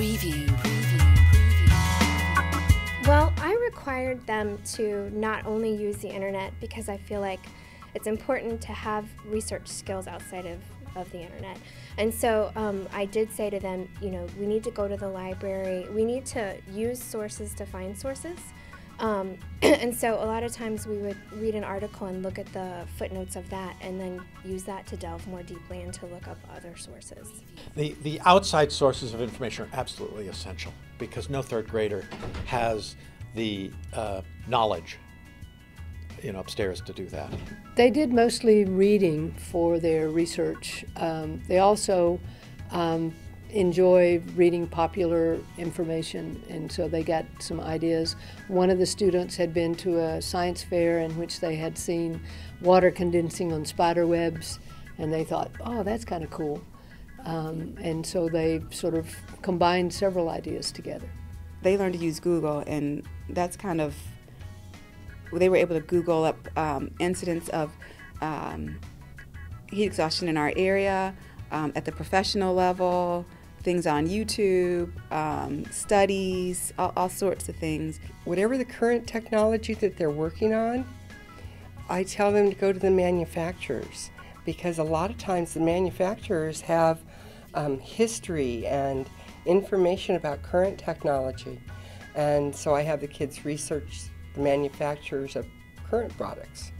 Preview. Well, I required them to not only use the internet because I feel like it's important to have research skills outside of, of the internet. And so um, I did say to them, you know, we need to go to the library, we need to use sources to find sources. Um, and so a lot of times we would read an article and look at the footnotes of that and then use that to delve more deeply and to look up other sources. The, the outside sources of information are absolutely essential because no third grader has the uh, knowledge you know, upstairs to do that. They did mostly reading for their research. Um, they also um, enjoy reading popular information, and so they got some ideas. One of the students had been to a science fair in which they had seen water condensing on spider webs, and they thought, oh, that's kind of cool. Um, and so they sort of combined several ideas together. They learned to use Google, and that's kind of, they were able to Google up um, incidents of um, heat exhaustion in our area um, at the professional level, things on YouTube, um, studies, all, all sorts of things. Whatever the current technology that they're working on, I tell them to go to the manufacturers because a lot of times the manufacturers have um, history and information about current technology. And so I have the kids research the manufacturers of current products.